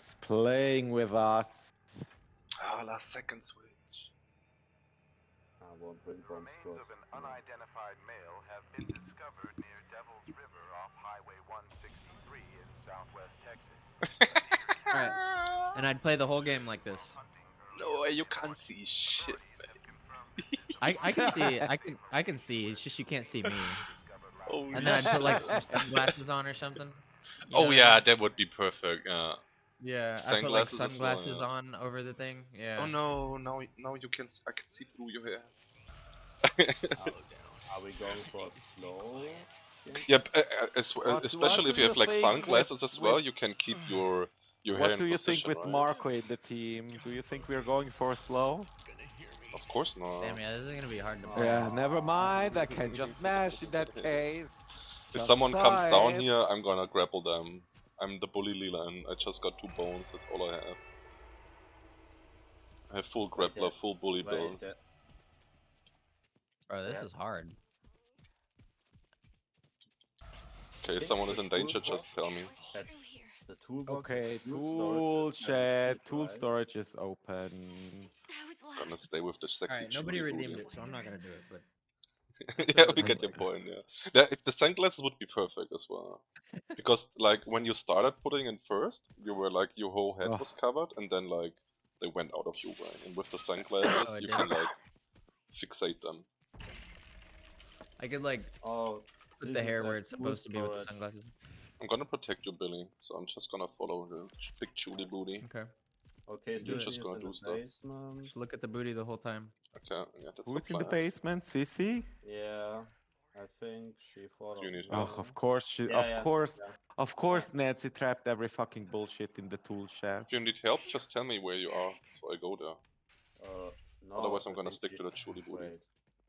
Grumps playing with us. Ah, last second switch. I won't bring Grumps Remains of an unidentified male have been discovered near Devil's River off Highway 163 in southwest Texas. Alright. And I'd play the whole game like this. No, you can't see shit, I, I can see I can I can see. It's just you can't see me. Oh, And then I'd put like some sunglasses on or something. You oh what I yeah, mean? that would be perfect. Yeah. Yeah. I put like Sunglasses well, yeah. on over the thing. Yeah. Oh no, now now you can s- I can see through your hair. Are we going for a slow? game? Yep, uh, uh, as, uh, especially if do you you have like sunglasses with- as well, with- you can keep your your hair What do you think with right? Marco in the team? Do you think we're going for slow? Of course not. Damn yeah, this is gonna be hard to play. Yeah, never mind. I can just smash in that case. If Just someone comes down here, I'm gonna grapple them. I'm the bully Lila and I just got two bones, that's all I have. I have full grappler, full bully build. Wait, Bro, this Yeah. is hard. Okay, think someone is in danger, just tell me. the toolbox Okay, tool tool shed, tool storage is open. That was Gonna stay with the sexy Alright, nobody chewy redeemed it, so I'm not gonna do it, but yeah, we get your point, yeah. yeah. If the sunglasses would be perfect as well. Because, like, when you started putting in first, you were like, your whole head Oh. was covered, and then, like, they went out of your way. And with the sunglasses, Oh, you did. can, like, fixate them. I could like Oh, put the hair where it's supposed to be with the sunglasses. I'm gonna protect you, Billy, so I'm just gonna follow the ch- big Julie booty. Okay. Okay, so You're just gonna in do the stuff. basement. Just look at the booty the whole time. Okay, yeah, that's Who's the in the plan. basement? Sissy? Yeah, I think she followed. You need me. help. Oh, of course she. Yeah, of yeah, course, yeah. of course, Nancy trapped every fucking bullshit in the tool shed. If you need help, just tell me where you are, so I go there. Uh, no, Otherwise, I'm gonna stick she- to the Julie booty. Wait.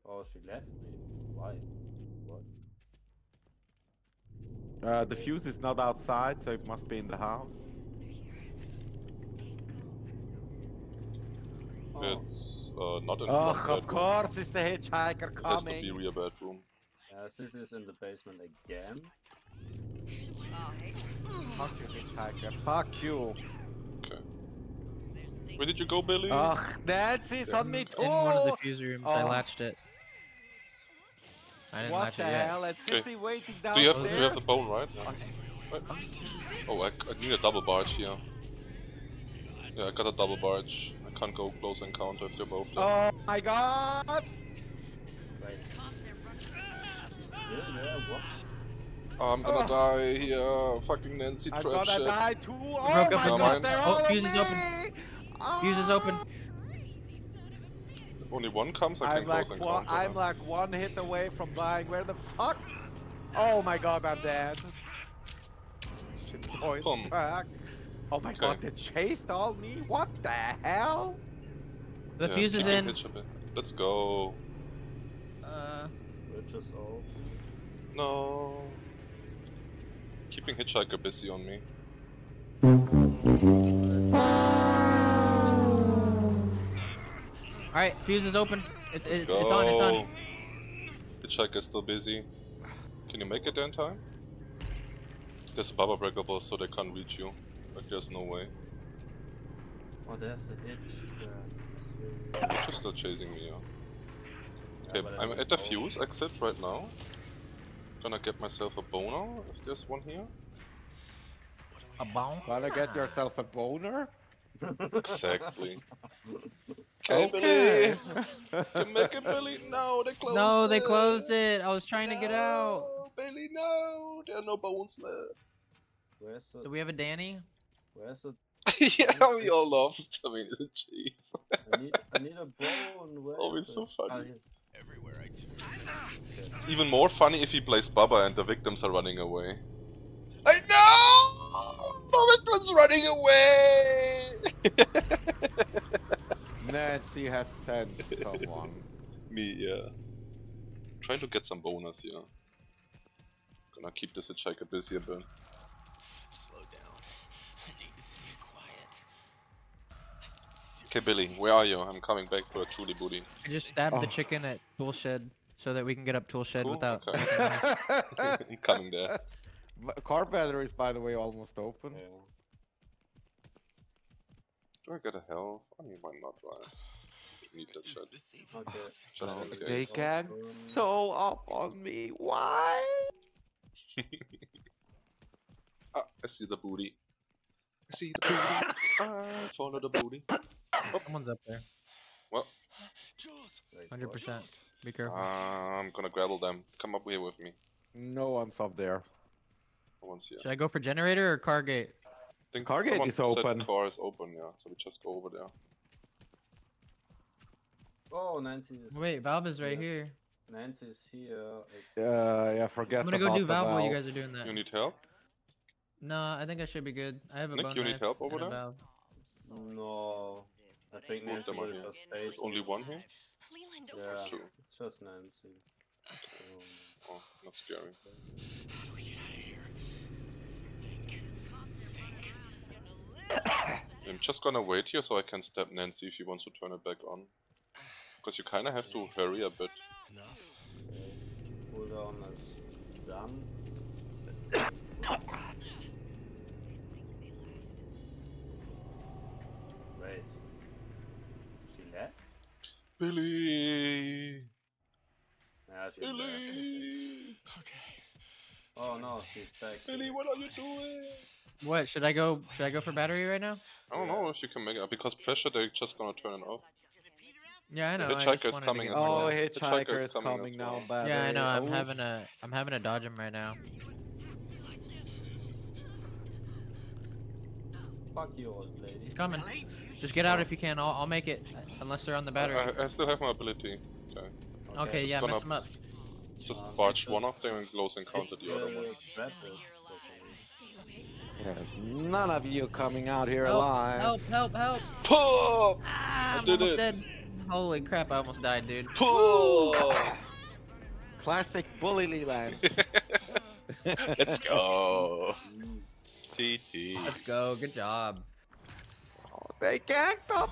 Oh, she left me. Why? What? Uh, the fuse is not outside, so it must be in the house. It's uh, not in Oh, of bedroom. course, it's the hitchhiker coming. It has to be coming. rear bedroom. uh, this is in the basement again. Fuck you, hitchhiker. Fuck you. Where did you go, Billy? Ugh, Nancy's on me too. In one of the fuse rooms, I Oh. latched it. I didn't What latch it yet. hell? And Okay. Sissy waiting do you have downstairs. do you have the bone right? Right. Oh, I, I need a double barge here. Yeah, I got a double barge. I can't go close encounter if they're both there. Oh my god! Wait. She's still there? What? I'm gonna Oh. die here. Fucking Nancy I'm trap gonna die too. Oh broke my up the god, mine. they're Oh, all fuse on is open. me! Fuse is open. If only one comes, I I'm can like close one, encounter. I'm like one hit away from dying. Where the fuck? Oh my god, I'm dead. Shit, boys, Boom. back. Oh my god, they chased all me. What the hell? The Yeah, fuse is in. hitch a bit. Let's go. Uh, Bridge is open. No. Keeping Hitchhiker busy on me. all right, fuse is open. It's Let's it's, go. it's on. It's on. Hitchhiker's still busy. Can you make it there in time? There's a bubble breakable, so they can't reach you. Like there's no way. Oh, there's a hitch. They're just still chasing me. Yeah. Okay, but uh, I'm at the oh. fuse exit right now. Gonna get myself a boner if there's one here. A boner? Wanna get yourself a boner? Exactly. Okay, Okay. Billy. You make it, Billy. No, they closed. No, they it. closed it. I was trying to get out. No, Billy, no. There are no bones left. Where's the? Do we have a Danny? Where's the? yeah, we all love Tommy the Chief. I need. I need a bone. Where always is so it? funny. Ah, here. It's even more funny if he plays Bubba and the victims are running away. I know! The victims running away! Nancy has sent someone. Me, yeah. Trying to get some bonus here. Gonna keep this hitchhiker busy a bit. Slow down. I need to stay quiet. Okay, Billy, where are you? I'm coming back for a truly booty. I just stabbed the Oh. chicken at tool shed so that we can get up tool shed Cool, without. okay. making noise. I'm coming there. Car battery is, by the way, almost open. Yeah. Do I get a health? I mean, why not, right? Need that Is shit. Okay. Just No, in. They can Um, so up on me. Why? Ah, I see the booty. I see the booty. I follow the booty. Someone's up there. Well, 100%. Be careful. I'm gonna grapple them. Come up here with me. No one's up there. No one's here. Should I go for generator or car gate? I think Car gate is said open. Car is open, yeah. So we just go over there. Oh, Nancy's. Wait, Valve is right Yeah. here. Nancy's here. Uh, yeah, forget I'm gonna go do the Valve while you guys are doing that. You need help? No, I think I should be good. I have a Nick, bone you need help over there? Valve. No, I think Both of Nancy them are will here. There's only one here? Leland, over Yeah, here. It's just Nancy. Um, Oh, not scary. How do we get out of here? Think. I'm just gonna wait here so I can stab Nancy if he wants to turn it back on. Because you kinda have to hurry a bit. Enough. okay. Cooldown is done. Wait. She left? Billy! Yeah, she's there. Billy! Okay. Oh no, she's back. Billy, what are you doing? What should I go? Should I go for battery right now? I don't know if you can make it because pressure they're just gonna turn it off. Yeah, I know. I hitchhiker just is wanted to coming get as some well. Oh, of that. Hitchhiker hitchhiker is is coming coming as now. well. Battery. Yeah, I know. I'm Oops. having a. I'm having to dodge him right now. Fuck you, old lady. He's coming. Just get out if you can. I'll, I'll make it. uh, Unless they're on the battery. I, I still have my ability. Okay. Okay, just yeah, gonna- mess him up. Just barge one of them and close encounter the other one. It's, There's none of you coming out here Help, alive. help, help, help! Pull! Ah, I'm did almost it. dead. Holy crap! I almost died, dude. Pull! Classic bully Leland. Let's go. TT. Let's go. Good job. they ganked up